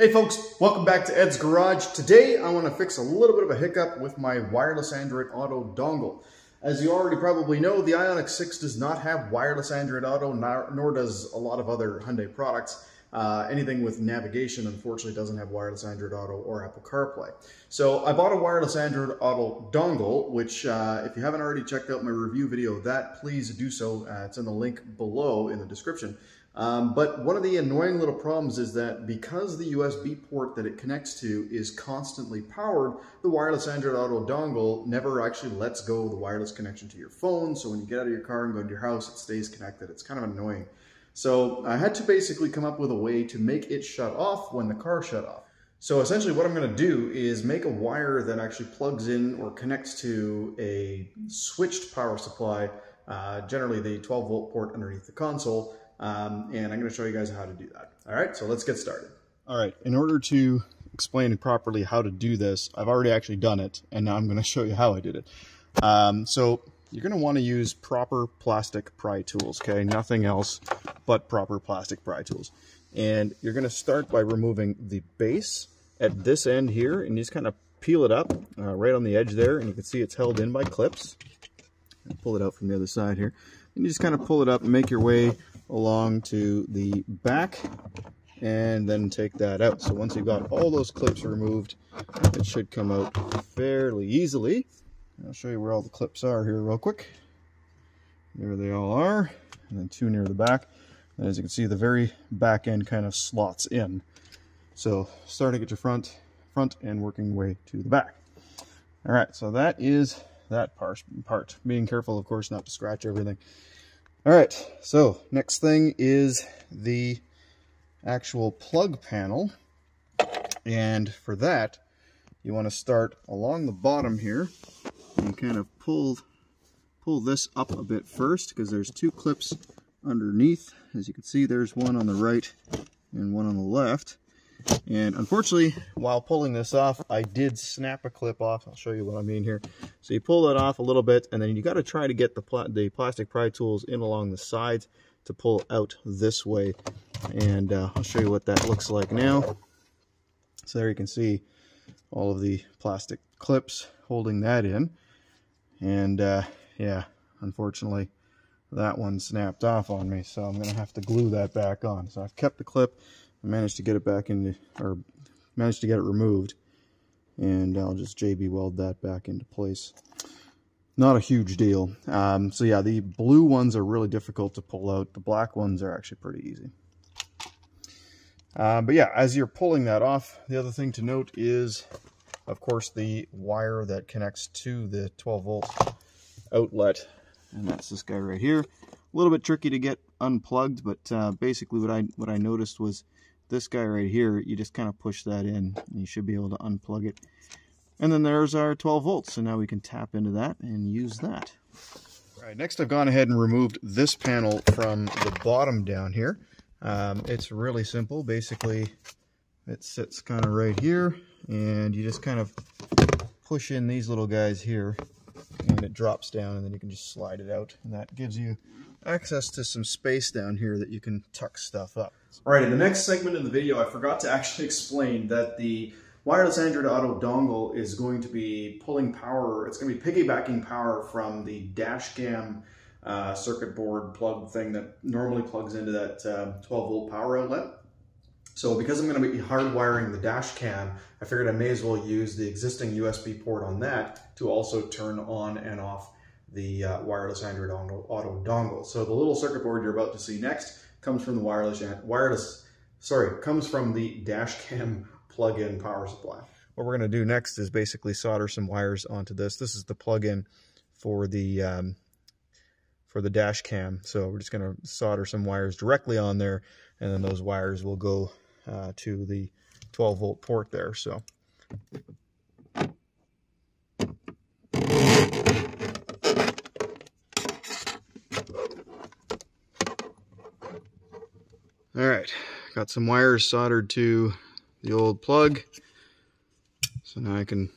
Hey folks, welcome back to Ed's Garage. Today I want to fix a little bit of a hiccup with my wireless Android Auto dongle. As you already probably know, the Ioniq 6 does not have wireless Android Auto, nor does a lot of other Hyundai products. Uh, anything with navigation, unfortunately, doesn't have wireless Android Auto or Apple CarPlay. So I bought a wireless Android Auto dongle, which uh, if you haven't already checked out my review video of that, please do so. Uh, it's in the link below in the description. Um, but one of the annoying little problems is that because the USB port that it connects to is constantly powered, the wireless Android Auto dongle never actually lets go of the wireless connection to your phone. So when you get out of your car and go into your house, it stays connected. It's kind of annoying. So I had to basically come up with a way to make it shut off when the car shut off. So essentially what I'm going to do is make a wire that actually plugs in or connects to a switched power supply, uh, generally the 12 volt port underneath the console, um, and I'm going to show you guys how to do that. All right, so let's get started. All right, in order to explain properly how to do this, I've already actually done it, and now I'm going to show you how I did it. Um, so you're going to want to use proper plastic pry tools, okay? Nothing else but proper plastic pry tools. And you're going to start by removing the base at this end here, and just kind of peel it up uh, right on the edge there, and you can see it's held in by clips. pull it out from the other side here. And you just kind of pull it up and make your way along to the back and then take that out. So once you've got all those clips removed, it should come out fairly easily. I'll show you where all the clips are here real quick. There they all are, and then two near the back. And as you can see, the very back end kind of slots in. So starting at your front, front and working way to the back. All right, so that is that part. part. Being careful, of course, not to scratch everything. All right, so next thing is the actual plug panel. And for that, you want to start along the bottom here and kind of pull, pull this up a bit first because there's two clips underneath. As you can see, there's one on the right and one on the left. And unfortunately, while pulling this off, I did snap a clip off. I'll show you what I mean here. So you pull that off a little bit, and then you got to try to get the, pl the plastic pry tools in along the sides to pull out this way. And uh, I'll show you what that looks like now. So there you can see all of the plastic clips holding that in. And uh, yeah, unfortunately, that one snapped off on me. So I'm going to have to glue that back on. So I've kept the clip I managed to get it back into, or managed to get it removed. And I'll just JB weld that back into place. Not a huge deal. Um, so yeah, the blue ones are really difficult to pull out. The black ones are actually pretty easy. Uh, but yeah, as you're pulling that off, the other thing to note is, of course, the wire that connects to the 12 volt outlet. And that's this guy right here. A little bit tricky to get unplugged, but uh, basically what I what I noticed was this guy right here, you just kind of push that in and you should be able to unplug it. And then there's our 12 volts. So now we can tap into that and use that. All right, next I've gone ahead and removed this panel from the bottom down here. Um, it's really simple. Basically, it sits kind of right here and you just kind of push in these little guys here and it drops down and then you can just slide it out and that gives you access to some space down here that you can tuck stuff up. All right, in the next segment of the video, I forgot to actually explain that the wireless Android Auto dongle is going to be pulling power, it's going to be piggybacking power from the dash cam uh, circuit board plug thing that normally plugs into that uh, 12 volt power outlet. So because I'm going to be hardwiring the dash cam, I figured I may as well use the existing USB port on that to also turn on and off the uh, wireless Android Auto dongle. So the little circuit board you're about to see next comes from the wireless, wireless, sorry, comes from the dash cam plug-in power supply. What we're going to do next is basically solder some wires onto this. This is the plug-in for the um, for the dash cam. So we're just going to solder some wires directly on there, and then those wires will go uh, to the 12 volt port there. So All right, got some wires soldered to the old plug. So now I can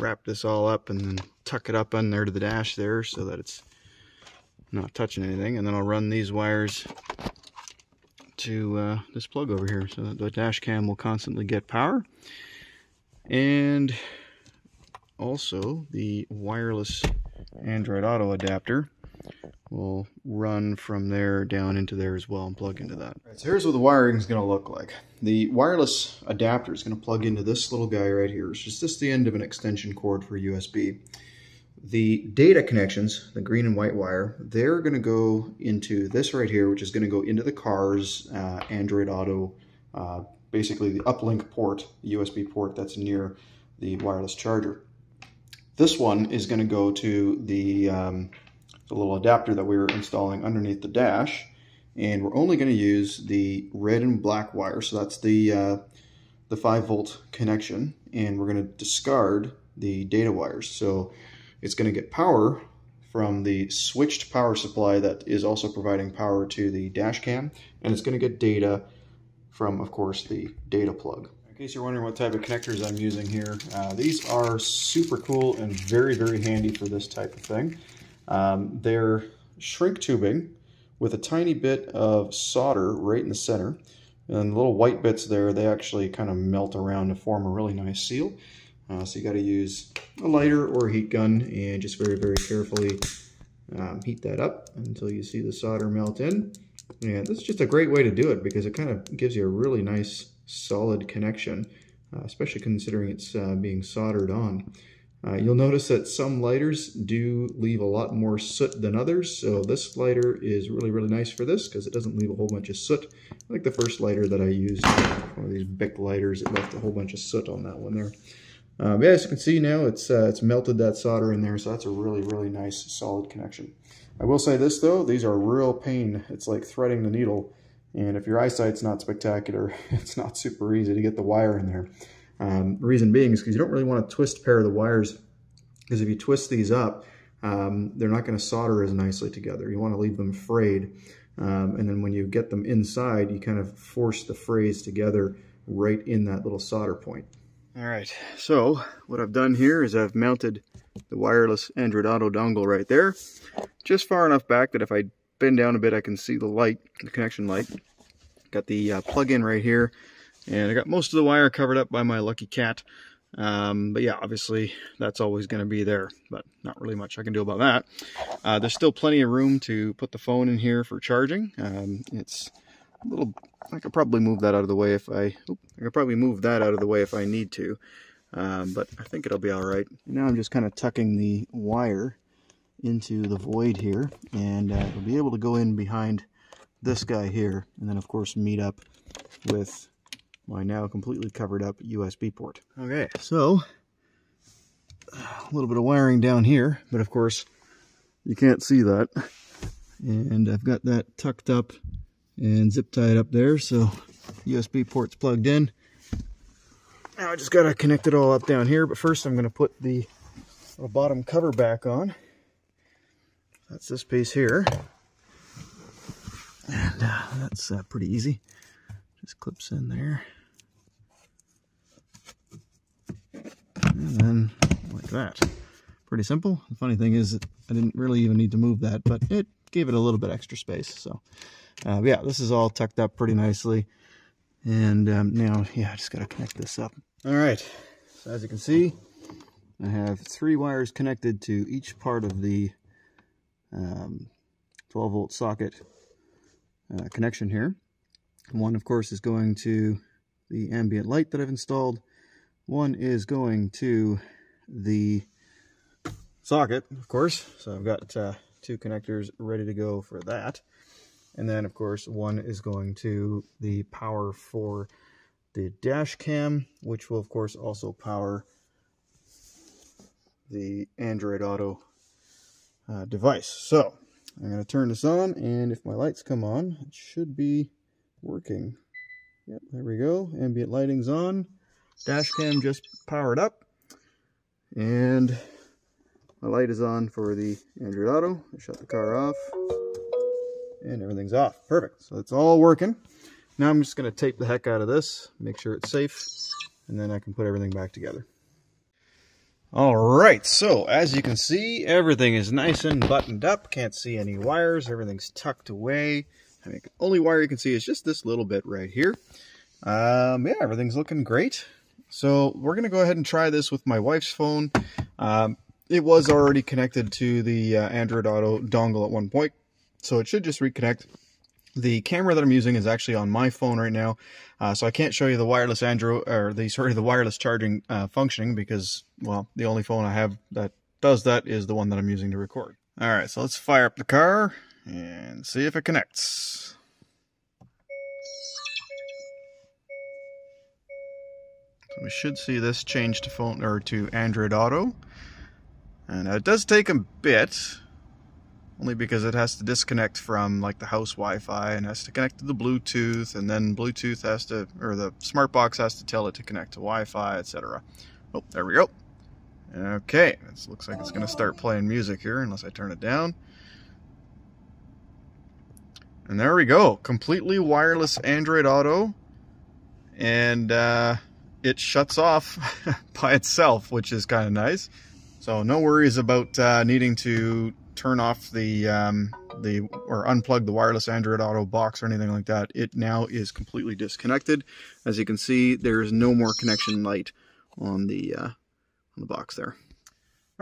wrap this all up and then tuck it up on there to the dash there so that it's not touching anything. And then I'll run these wires to uh, this plug over here so that the dash cam will constantly get power. And also the wireless Android Auto adapter will run from there down into there as well and plug into that. Right, so here's what the wiring is going to look like. The wireless adapter is going to plug into this little guy right here. It's just this the end of an extension cord for USB. The data connections, the green and white wire, they're going to go into this right here, which is going to go into the car's uh, Android Auto, uh, basically the uplink port, the USB port that's near the wireless charger. This one is going to go to the, um, the little adapter that we were installing underneath the dash, and we're only going to use the red and black wire, so that's the, uh, the 5 volt connection, and we're going to discard the data wires. So it's going to get power from the switched power supply that is also providing power to the dash cam, and it's going to get data from, of course, the data plug. In case you're wondering what type of connectors I'm using here, uh, these are super cool and very, very handy for this type of thing. Um, they're shrink tubing with a tiny bit of solder right in the center. And the little white bits there, they actually kind of melt around to form a really nice seal. Uh, so you got to use a lighter or a heat gun and just very, very carefully um, heat that up until you see the solder melt in. And this is just a great way to do it because it kind of gives you a really nice solid connection, uh, especially considering it's uh, being soldered on. Uh, you'll notice that some lighters do leave a lot more soot than others, so this lighter is really, really nice for this because it doesn't leave a whole bunch of soot. Like the first lighter that I used, one of these Bic lighters, it left a whole bunch of soot on that one there. Um, yeah, as you can see now, it's uh, it's melted that solder in there, so that's a really, really nice solid connection. I will say this though, these are real pain. It's like threading the needle, and if your eyesight's not spectacular, it's not super easy to get the wire in there. Um, reason being is because you don't really want to twist pair of the wires, because if you twist these up, um, they're not going to solder as nicely together. You want to leave them frayed, um, and then when you get them inside, you kind of force the frays together right in that little solder point. All right, so what I've done here is I've mounted the wireless Android Auto dongle right there, just far enough back that if I bend down a bit, I can see the light, the connection light. Got the uh, plug-in right here, and I got most of the wire covered up by my Lucky Cat. Um, but yeah, obviously that's always going to be there, but not really much I can do about that. Uh, there's still plenty of room to put the phone in here for charging. Um, it's little I could probably move that out of the way if I, I could probably move that out of the way if I need to. Um, but I think it'll be all right. Now I'm just kind of tucking the wire into the void here, and uh, it'll be able to go in behind this guy here, and then of course meet up with my now completely covered up USB port. Okay, so a little bit of wiring down here, but of course you can't see that. And I've got that tucked up and zip tie it up there so USB port's plugged in. Now I just got to connect it all up down here, but first I'm going to put the bottom cover back on. That's this piece here. And uh, that's uh, pretty easy. Just clips in there. And then like that. Pretty simple. The funny thing is I didn't really even need to move that, but it gave it a little bit extra space. So uh, yeah, this is all tucked up pretty nicely. And um, now, yeah, I just got to connect this up. All right, so as you can see, I have three wires connected to each part of the um, 12 volt socket uh, connection here. One, of course, is going to the ambient light that I've installed. One is going to the socket, of course. So I've got uh, two connectors ready to go for that. And then, of course, one is going to the power for the dash cam, which will, of course, also power the Android Auto uh, device. So, I'm going to turn this on, and if my lights come on, it should be working. Yep, there we go. Ambient lighting's on. Dash cam just powered up. And my light is on for the Android Auto. I shut the car off and everything's off. Perfect. So it's all working. Now I'm just going to tape the heck out of this, make sure it's safe, and then I can put everything back together. All right, so as you can see, everything is nice and buttoned up. Can't see any wires. Everything's tucked away. I mean, only wire you can see is just this little bit right here. Um, yeah, everything's looking great. So we're going to go ahead and try this with my wife's phone. Um, it was already connected to the uh, Android Auto dongle at one point, so it should just reconnect. The camera that I'm using is actually on my phone right now, uh, so I can't show you the wireless Android or the sorry the wireless charging uh, functioning because well the only phone I have that does that is the one that I'm using to record. All right, so let's fire up the car and see if it connects. So we should see this change to phone or to Android Auto. And it does take a bit, only because it has to disconnect from like the house Wi-Fi and has to connect to the Bluetooth, and then Bluetooth has to, or the smart box has to tell it to connect to Wi-Fi, etc. Oh, there we go. Okay, it looks like it's going to start playing music here, unless I turn it down. And there we go, completely wireless Android Auto, and uh, it shuts off by itself, which is kind of nice. So no worries about uh, needing to turn off the um, the or unplug the wireless Android Auto box or anything like that. It now is completely disconnected. As you can see, there is no more connection light on the uh, on the box there.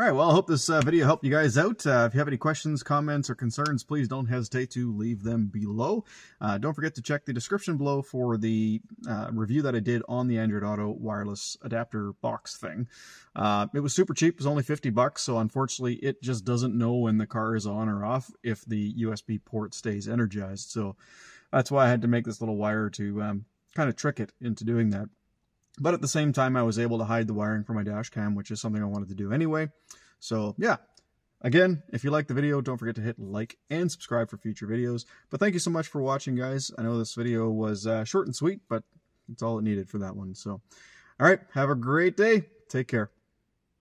All right, well, I hope this uh, video helped you guys out. Uh, if you have any questions, comments, or concerns, please don't hesitate to leave them below. Uh, don't forget to check the description below for the uh, review that I did on the Android Auto wireless adapter box thing. Uh, it was super cheap. It was only 50 bucks, so unfortunately, it just doesn't know when the car is on or off if the USB port stays energized. So that's why I had to make this little wire to um, kind of trick it into doing that. But at the same time, I was able to hide the wiring for my dash cam, which is something I wanted to do anyway. So yeah, again, if you like the video, don't forget to hit like and subscribe for future videos. But thank you so much for watching, guys. I know this video was uh, short and sweet, but it's all it needed for that one. So, all right, have a great day. Take care.